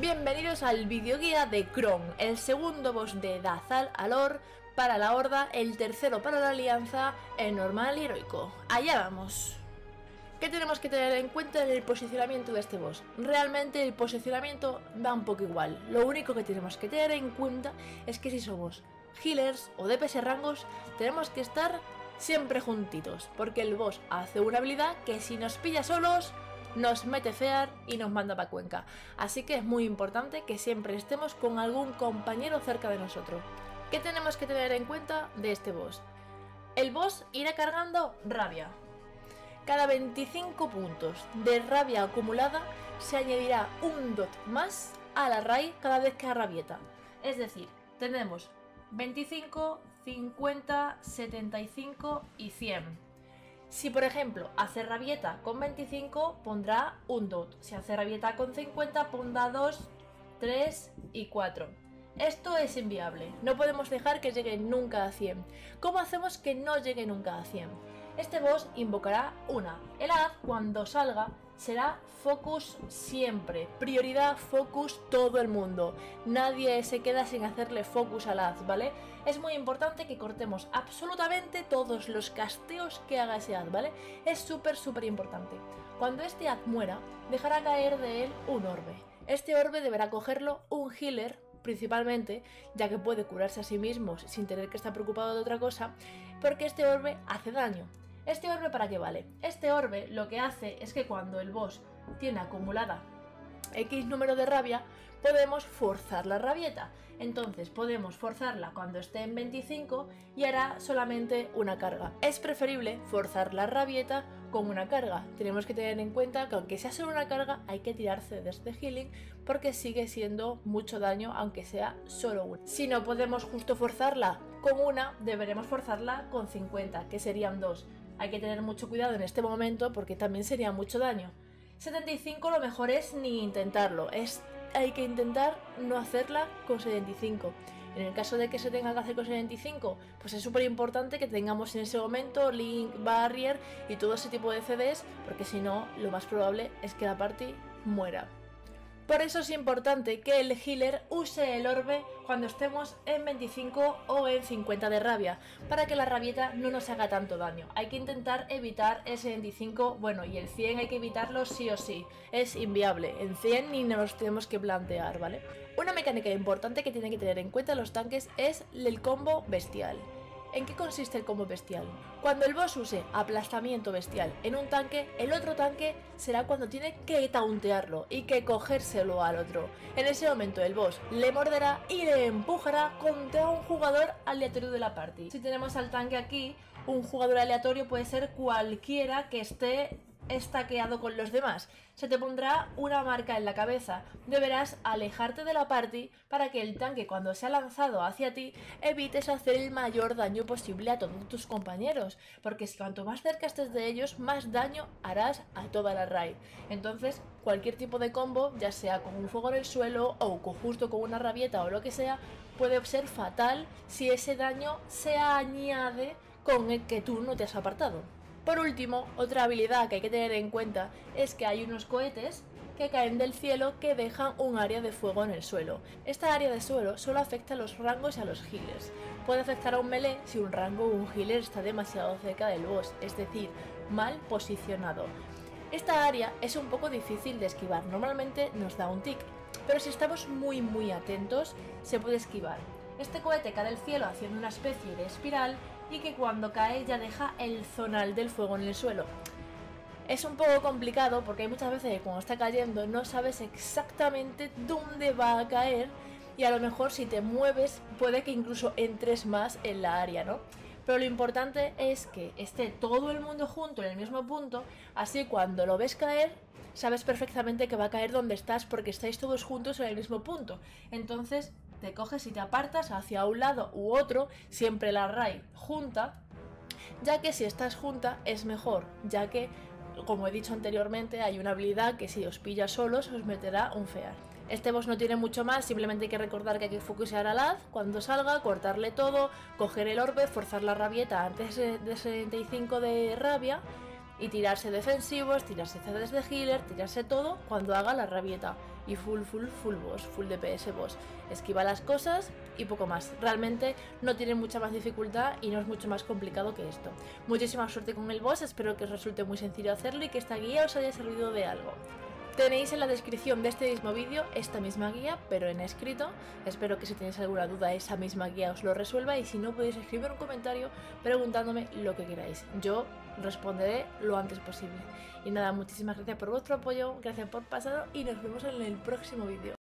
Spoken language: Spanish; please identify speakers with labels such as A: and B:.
A: Bienvenidos al videoguía de Kron, el segundo boss de Dazal Alor para la Horda, el tercero para la Alianza, el normal y heroico. Allá vamos. ¿Qué tenemos que tener en cuenta en el posicionamiento de este boss? Realmente el posicionamiento da un poco igual. Lo único que tenemos que tener en cuenta es que si somos healers o DPS rangos, tenemos que estar siempre juntitos, porque el boss hace una habilidad que si nos pilla solos, nos mete fear y nos manda para Cuenca. Así que es muy importante que siempre estemos con algún compañero cerca de nosotros. ¿Qué tenemos que tener en cuenta de este boss? El boss irá cargando rabia. Cada 25 puntos de rabia acumulada se añadirá un dot más a la raíz cada vez que arrabieta. Es decir, tenemos 25, 50, 75 y 100. Si por ejemplo hace rabieta con 25 pondrá un dot, si hace rabieta con 50 pondrá 2, 3 y 4. Esto es inviable, no podemos dejar que llegue nunca a 100. ¿Cómo hacemos que no llegue nunca a 100? Este boss invocará una. El haz cuando salga será focus siempre. Prioridad focus todo el mundo. Nadie se queda sin hacerle focus al haz, ¿vale? Es muy importante que cortemos absolutamente todos los casteos que haga ese haz, ¿vale? Es súper, súper importante. Cuando este haz muera, dejará caer de él un orbe. Este orbe deberá cogerlo un healer principalmente, ya que puede curarse a sí mismo sin tener que estar preocupado de otra cosa, porque este orbe hace daño. ¿Este orbe para qué vale? Este orbe lo que hace es que cuando el boss tiene acumulada X número de rabia, podemos forzar la rabieta. Entonces podemos forzarla cuando esté en 25 y hará solamente una carga. Es preferible forzar la rabieta con una carga. Tenemos que tener en cuenta que aunque sea solo una carga, hay que tirarse desde healing porque sigue siendo mucho daño aunque sea solo una. Si no podemos justo forzarla con una, deberemos forzarla con 50, que serían dos. Hay que tener mucho cuidado en este momento porque también sería mucho daño. 75 lo mejor es ni intentarlo, es, hay que intentar no hacerla con 75. En el caso de que se tenga que hacer con 75, pues es súper importante que tengamos en ese momento Link, Barrier y todo ese tipo de CDs, porque si no, lo más probable es que la party muera. Por eso es importante que el healer use el orbe cuando estemos en 25 o en 50 de rabia, para que la rabieta no nos haga tanto daño. Hay que intentar evitar ese 25, bueno, y el 100 hay que evitarlo sí o sí, es inviable. En 100 ni nos tenemos que plantear, ¿vale? Una mecánica importante que tienen que tener en cuenta los tanques es el combo bestial. ¿En qué consiste el combo bestial? Cuando el boss use aplastamiento bestial en un tanque, el otro tanque será cuando tiene que tauntearlo y que cogérselo al otro. En ese momento el boss le morderá y le empujará contra un jugador aleatorio de la party. Si tenemos al tanque aquí, un jugador aleatorio puede ser cualquiera que esté estaqueado con los demás. Se te pondrá una marca en la cabeza. Deberás alejarte de la party para que el tanque cuando se ha lanzado hacia ti evites hacer el mayor daño posible a todos tus compañeros. Porque si cuanto más cerca estés de ellos, más daño harás a toda la raid. Entonces, cualquier tipo de combo, ya sea con un fuego en el suelo o justo con una rabieta o lo que sea, puede ser fatal si ese daño se añade con el que tú no te has apartado. Por último, otra habilidad que hay que tener en cuenta es que hay unos cohetes que caen del cielo que dejan un área de fuego en el suelo. Esta área de suelo solo afecta a los rangos y a los healers. Puede afectar a un melee si un rango o un healer está demasiado cerca del boss, es decir, mal posicionado. Esta área es un poco difícil de esquivar, normalmente nos da un tic, pero si estamos muy muy atentos se puede esquivar. Este cohete cae del cielo haciendo una especie de espiral y que cuando cae ya deja el zonal del fuego en el suelo. Es un poco complicado porque hay muchas veces que cuando está cayendo no sabes exactamente dónde va a caer y a lo mejor si te mueves puede que incluso entres más en la área, ¿no? Pero lo importante es que esté todo el mundo junto en el mismo punto, así cuando lo ves caer, sabes perfectamente que va a caer donde estás porque estáis todos juntos en el mismo punto. Entonces te coges y te apartas hacia un lado u otro, siempre la raid junta, ya que si estás junta es mejor, ya que, como he dicho anteriormente, hay una habilidad que si os pilla solos os meterá un fear. Este boss no tiene mucho más, simplemente hay que recordar que hay que focusear al haz cuando salga, cortarle todo, coger el orbe, forzar la rabieta antes de 75 de rabia y tirarse defensivos, tirarse CDs de healer, tirarse todo cuando haga la rabieta. y full, full, full boss, full DPS boss. Esquiva las cosas y poco más. Realmente no tiene mucha más dificultad y no es mucho más complicado que esto. Muchísima suerte con el boss, espero que os resulte muy sencillo hacerlo y que esta guía os haya servido de algo. Tenéis en la descripción de este mismo vídeo esta misma guía, pero en escrito. Espero que si tenéis alguna duda esa misma guía os lo resuelva y si no podéis escribir un comentario preguntándome lo que queráis. Yo responderé lo antes posible. Y nada, muchísimas gracias por vuestro apoyo, gracias por pasado y nos vemos en el próximo vídeo.